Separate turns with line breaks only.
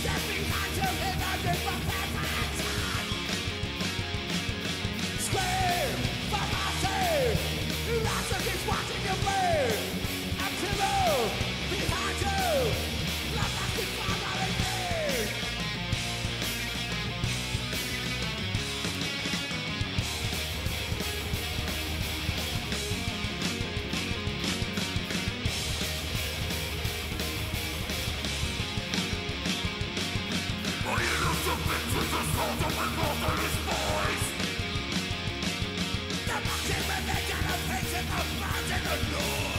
Behind you, and I'm my The monkey with the yellow face in the mountain of noise